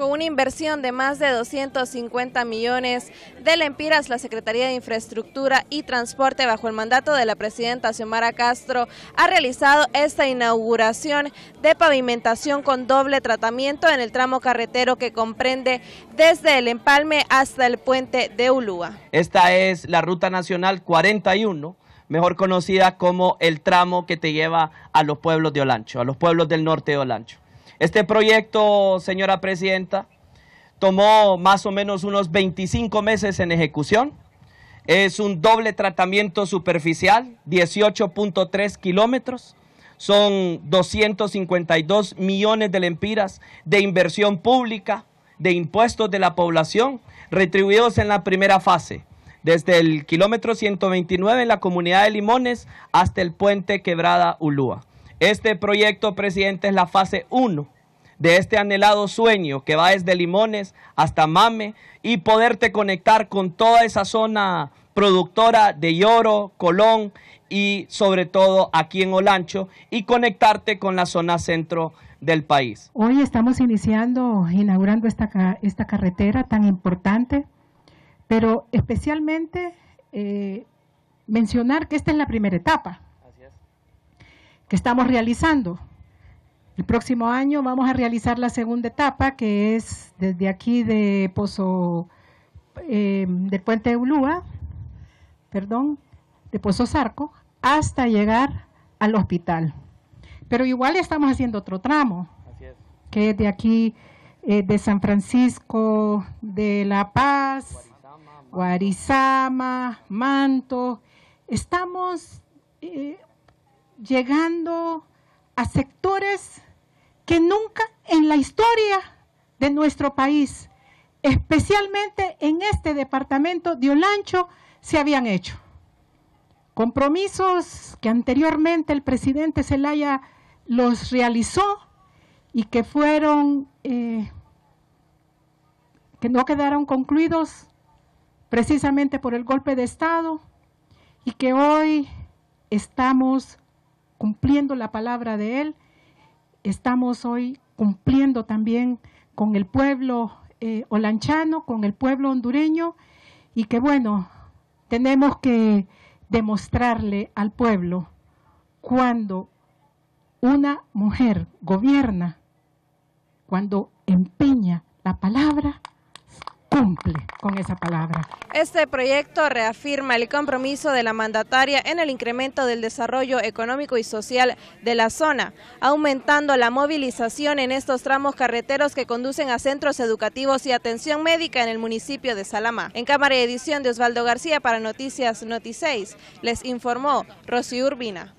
Con una inversión de más de 250 millones de lempiras, la Secretaría de Infraestructura y Transporte, bajo el mandato de la presidenta Xiomara Castro, ha realizado esta inauguración de pavimentación con doble tratamiento en el tramo carretero que comprende desde el Empalme hasta el puente de Ulúa. Esta es la Ruta Nacional 41, mejor conocida como el tramo que te lleva a los pueblos de Olancho, a los pueblos del norte de Olancho. Este proyecto, señora presidenta, tomó más o menos unos 25 meses en ejecución. Es un doble tratamiento superficial, 18.3 kilómetros. Son 252 millones de lempiras de inversión pública, de impuestos de la población, retribuidos en la primera fase, desde el kilómetro 129 en la comunidad de Limones hasta el puente Quebrada Ulúa. Este proyecto, presidente, es la fase 1 de este anhelado sueño que va desde Limones hasta Mame y poderte conectar con toda esa zona productora de Lloro, Colón y sobre todo aquí en Olancho y conectarte con la zona centro del país. Hoy estamos iniciando, inaugurando esta, esta carretera tan importante, pero especialmente eh, mencionar que esta es la primera etapa que estamos realizando. El próximo año vamos a realizar la segunda etapa, que es desde aquí de Pozo, eh, del puente de Ulúa, perdón, de Pozo Zarco, hasta llegar al hospital. Pero igual estamos haciendo otro tramo, que es de aquí, eh, de San Francisco, de La Paz, Guarizama, Manto. Estamos eh, llegando a sectores que nunca en la historia de nuestro país, especialmente en este departamento de Olancho, se habían hecho. Compromisos que anteriormente el presidente Zelaya los realizó y que fueron, eh, que no quedaron concluidos precisamente por el golpe de Estado y que hoy estamos cumpliendo la palabra de Él, estamos hoy cumpliendo también con el pueblo eh, olanchano, con el pueblo hondureño, y que bueno, tenemos que demostrarle al pueblo cuando una mujer gobierna, cuando empeña la palabra, con esa palabra. Este proyecto reafirma el compromiso de la mandataria en el incremento del desarrollo económico y social de la zona, aumentando la movilización en estos tramos carreteros que conducen a centros educativos y atención médica en el municipio de Salamá. En cámara de edición de Osvaldo García para Noticias Noti les informó Rosy Urbina.